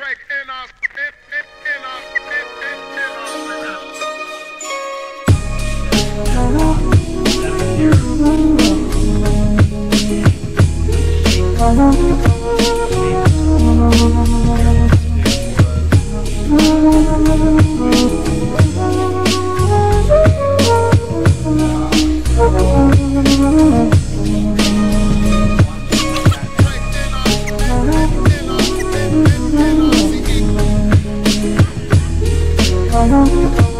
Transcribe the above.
Craig in our in in in our in in in our